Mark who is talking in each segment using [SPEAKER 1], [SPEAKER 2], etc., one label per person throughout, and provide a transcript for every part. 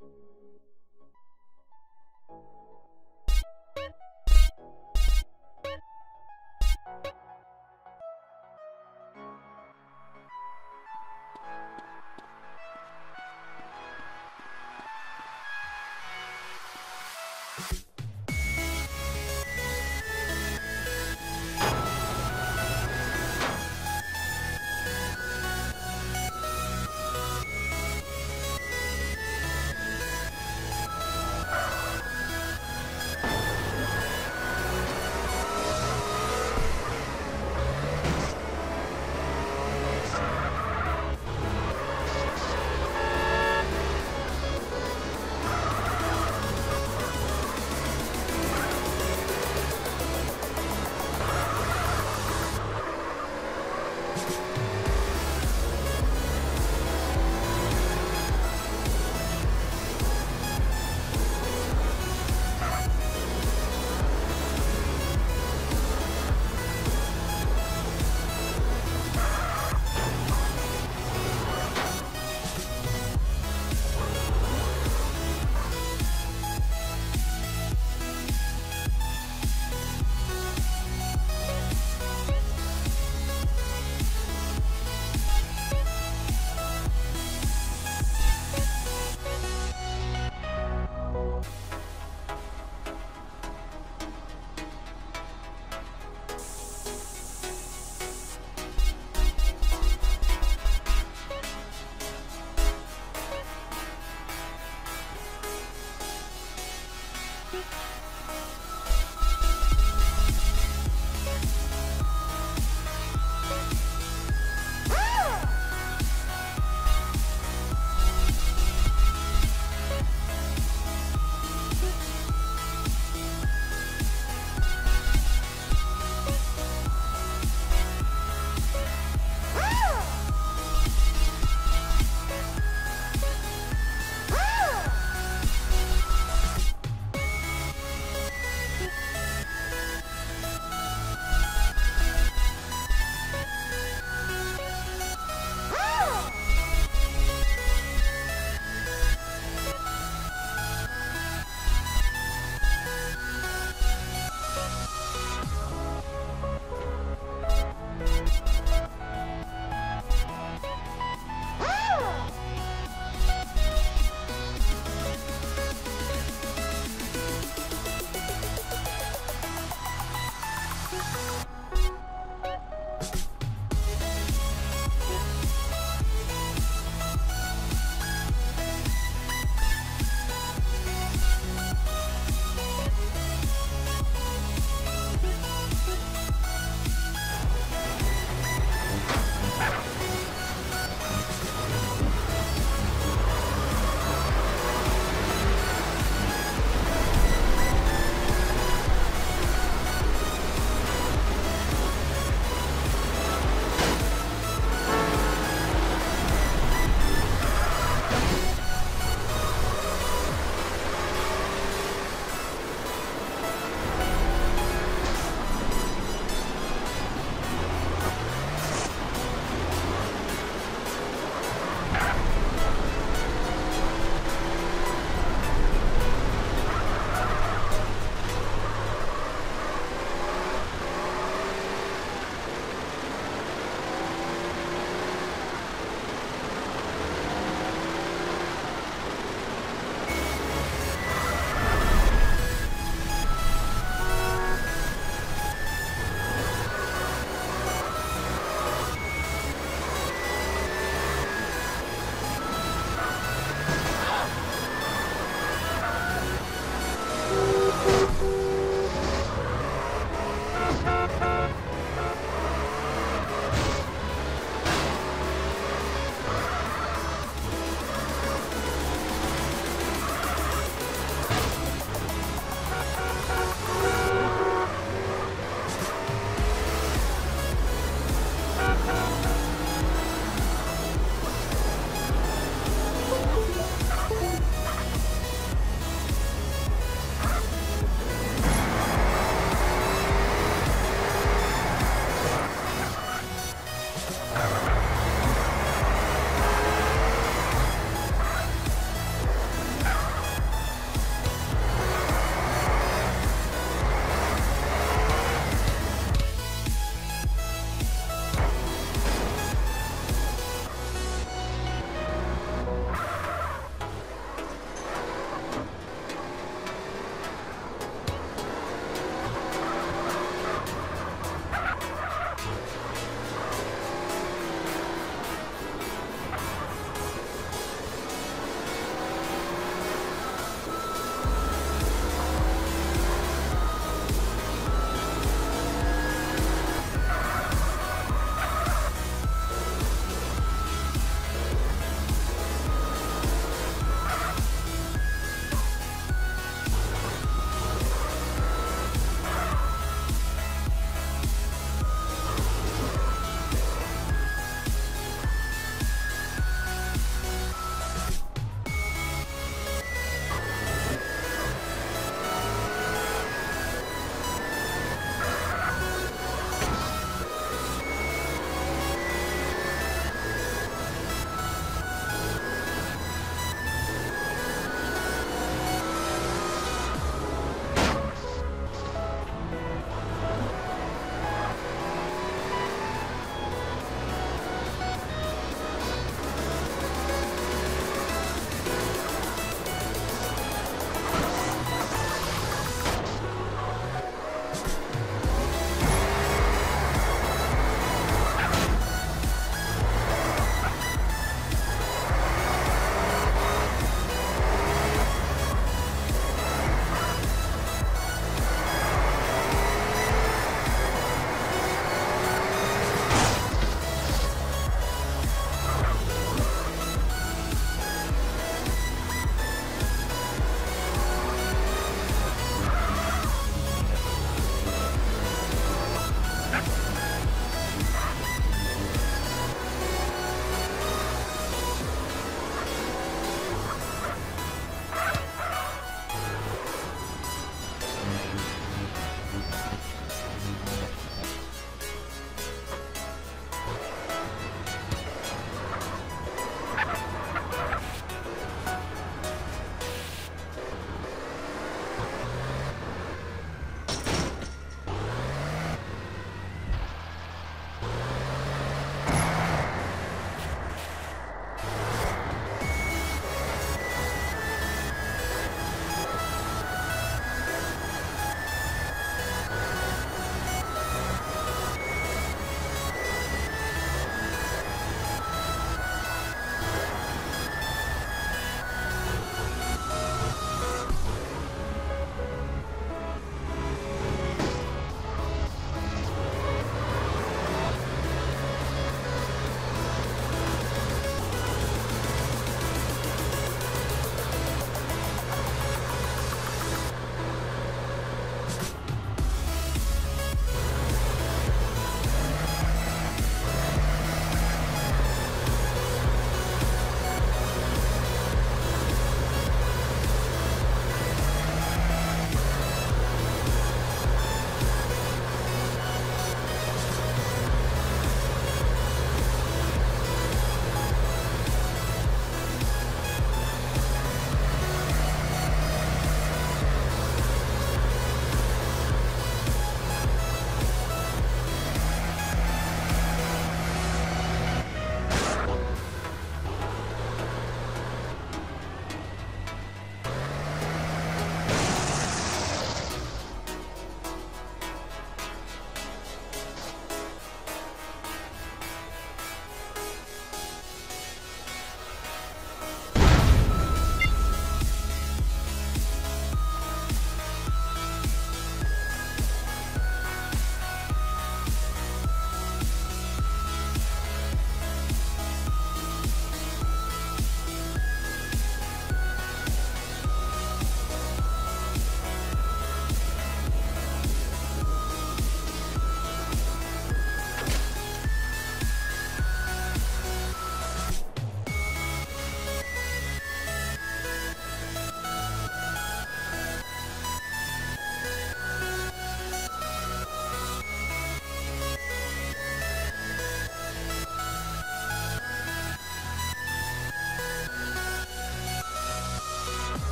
[SPEAKER 1] Thank you.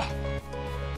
[SPEAKER 2] ん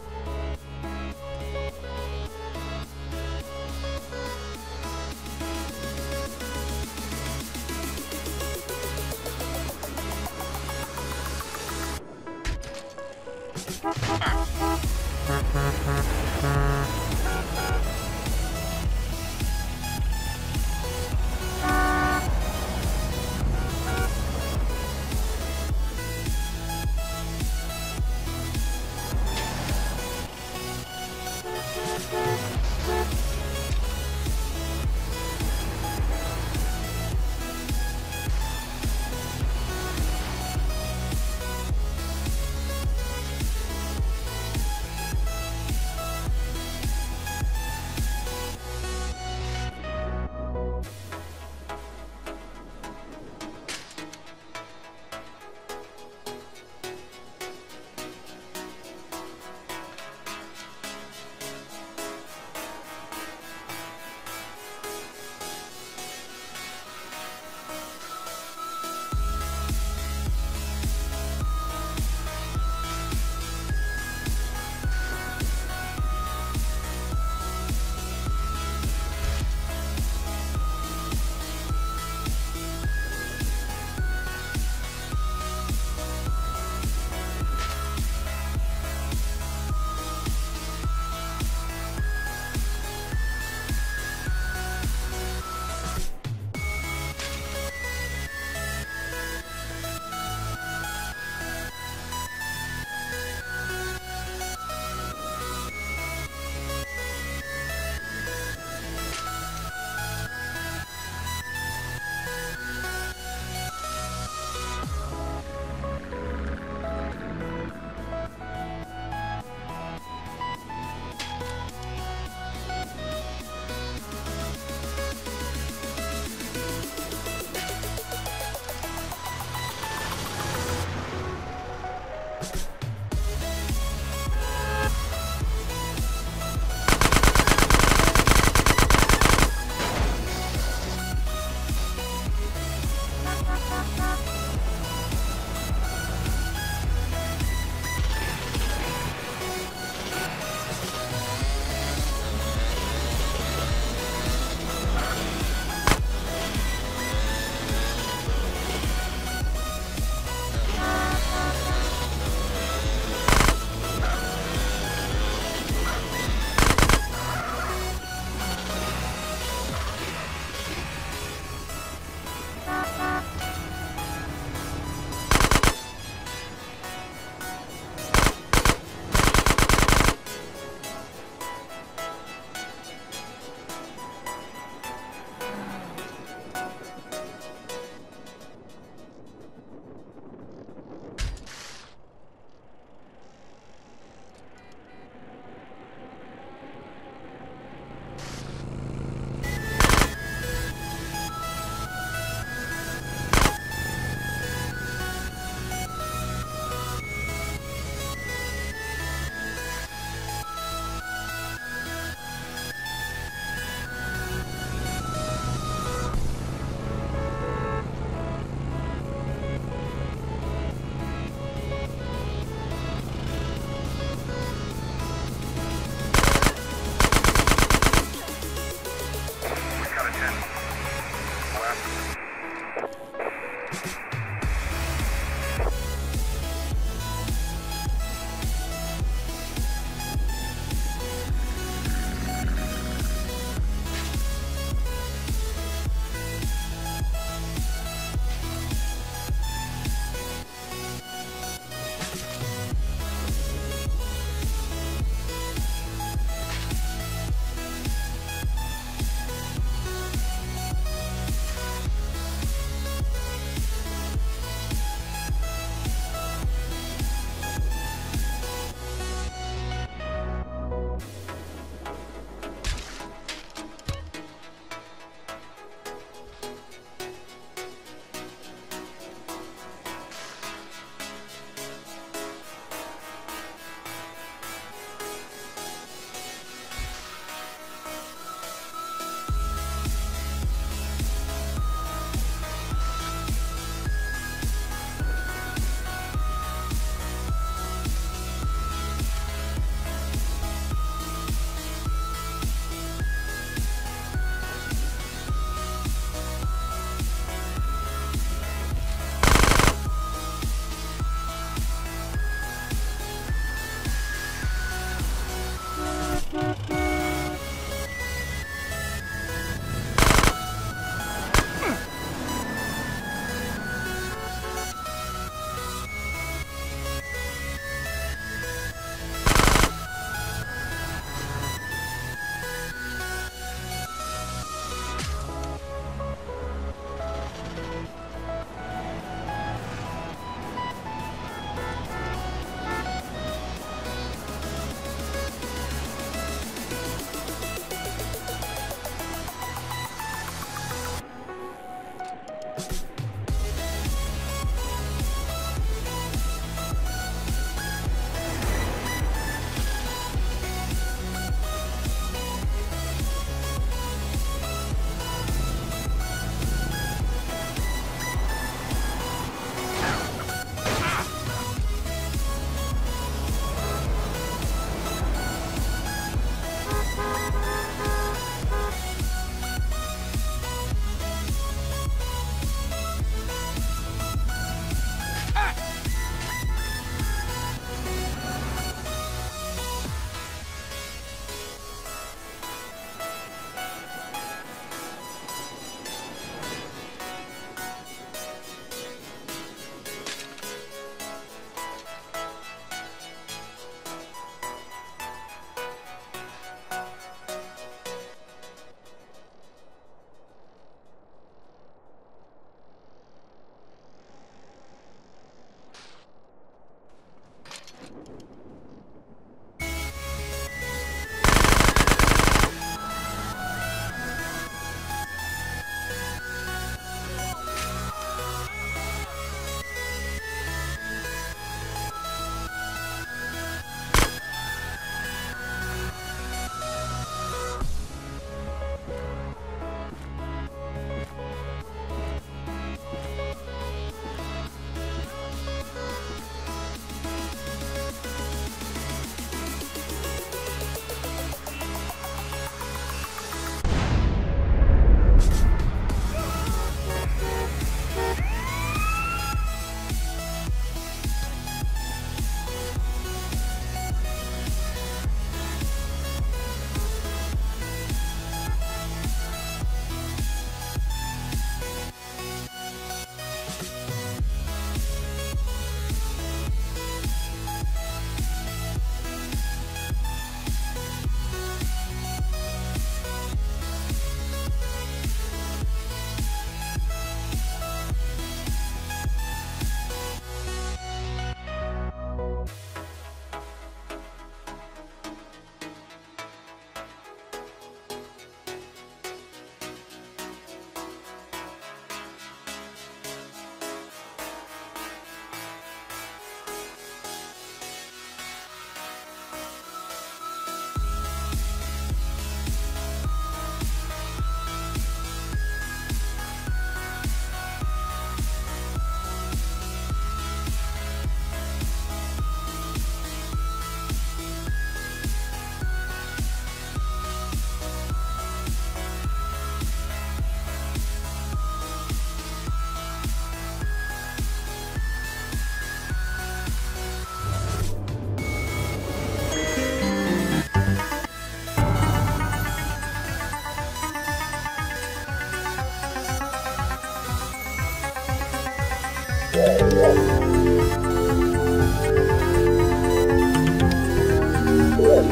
[SPEAKER 2] Thank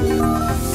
[SPEAKER 2] you.